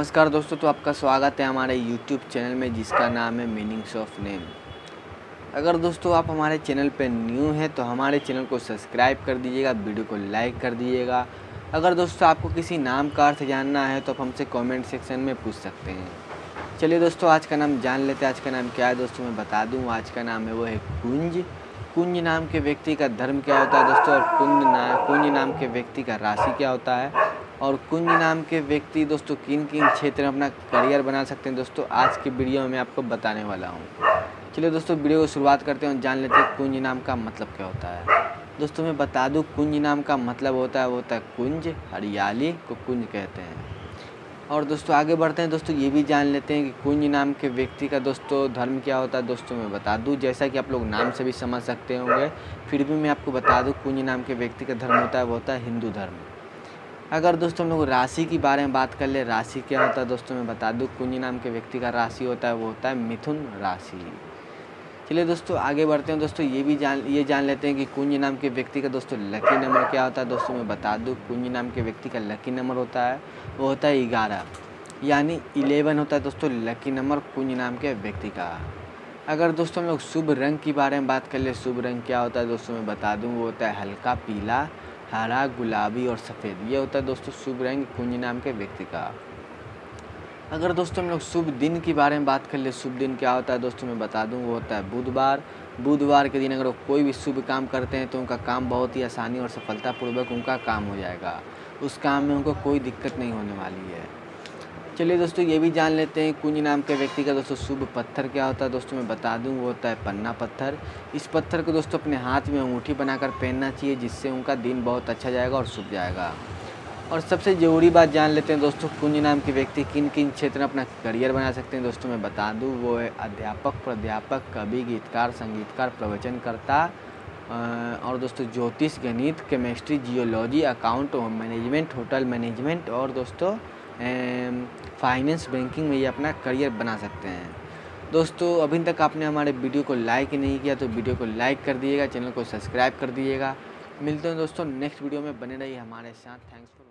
नमस्कार दोस्तों तो आपका स्वागत है हमारे YouTube चैनल में, जिसका नाम है मीनिंग्स ऑफ़ नेम अगर दोस्तों आप हमारे चैनल पर न्यू हैं तो हमारे चैनल को सब्सक्राइब कर दीजिएगा, वीडियो को लाइक कर दीजिएगा। अगर दोस्तों आपको किसी नाम का अर्थ जानना है तो आप हमसे कमेंट सेक्शन में पूछ सकते हैं। चलिए दोस्तों, आज का नाम जान लेते हैं। आज का नाम क्या है दोस्तों, मैं बता दूँ। आज का नाम है वो है कुंज। कुंज नाम के व्यक्ति का धर्म क्या होता है दोस्तों, और कुंज ना, कुंज नाम के व्यक्ति का राशि क्या होता है? और कुंज नाम के व्यक्ति, दोस्तों, किन किन क्षेत्र में अपना करियर बना सकते हैं? दोस्तों, आज की वीडियो में मैं आपको बताने वाला हूँ। चलिए दोस्तों, वीडियो को शुरुआत करते हैं और जान लेते हैं कुंज नाम का मतलब क्या होता है। दोस्तों, मैं बता दूँ, कुंज नाम का मतलब होता है, वो होता है कुंज, हरियाली को कुंज कहते हैं। और दोस्तों, आगे बढ़ते हैं। दोस्तों, ये भी जान लेते हैं कि कुंज नाम के व्यक्ति का, दोस्तों, धर्म क्या होता है? दोस्तों, मैं बता दूँ, जैसा कि आप लोग नाम से भी समझ सकते होंगे, फिर भी मैं आपको बता दूँ, कुंज नाम के व्यक्ति का धर्म होता है, वो होता है हिंदू धर्म। अगर दोस्तों हम लोग राशि के बारे में बात कर ले, राशि क्या होता है दोस्तों मैं बता दूँ? कुंज नाम के व्यक्ति का राशि होता है, वो होता है मिथुन राशि। चलिए दोस्तों, आगे बढ़ते हैं। दोस्तों, ये भी जान, ये जान लेते हैं कि कुंज नाम के व्यक्ति का दोस्तों लकी नंबर क्या होता है। दोस्तों, मैं बता दूँ, कुंज नाम के व्यक्ति का लकी नंबर होता है, वो होता है ग्यारह। यानी इलेवन होता है दोस्तों लकी नंबर कुंज नाम के व्यक्ति का। अगर दोस्तों हम लोग शुभ रंग के बारे में बात कर ले, शुभ रंग क्या होता है दोस्तों मैं बता दूँ, वो होता है हल्का पीला। हरा, गुलाबी और सफ़ेद। ये होता है दोस्तों शुभ रंग, कुंज नाम के व्यक्ति का। अगर दोस्तों हम लोग शुभ दिन के बारे में बात कर ले, शुभ दिन क्या होता है दोस्तों मैं बता दूँ, वो होता है बुधवार। बुधवार के दिन अगर वो कोई भी शुभ काम करते हैं तो उनका काम बहुत ही आसानी और सफलतापूर्वक उनका काम हो जाएगा। उस काम में उनको कोई दिक्कत नहीं होने वाली है। चलिए दोस्तों, ये भी जान लेते हैं, कुंज नाम के व्यक्ति का दोस्तों, शुभ पत्थर क्या होता है? दोस्तों, मैं बता दूँ, वो होता है पन्ना पत्थर। इस पत्थर को दोस्तों, अपने हाथ में अंगूठी बनाकर पहनना चाहिए, जिससे उनका दिन बहुत अच्छा जाएगा और शुभ जाएगा। और सबसे ज़रूरी बात जान लेते हैं दोस्तों, कुंज नाम के व्यक्ति किन किन क्षेत्र में अपना करियर बना सकते हैं? दोस्तों, मैं बता दूँ, वो है अध्यापक, प्राध्यापक, कवि, गीतकार, संगीतकार, प्रवचनकर्ता और दोस्तों, ज्योतिष, गणित, chemistry, geology, account, management, hotel management, और दोस्तों फाइनेंस बैंकिंग में ये अपना करियर बना सकते हैं। दोस्तों, अभी तक आपने हमारे वीडियो को लाइक नहीं किया तो वीडियो को लाइक कर दिएगा चैनल को सब्सक्राइब कर दिएगा मिलते हैं दोस्तों नेक्स्ट वीडियो में। बने रहिए हमारे साथ। Thanks for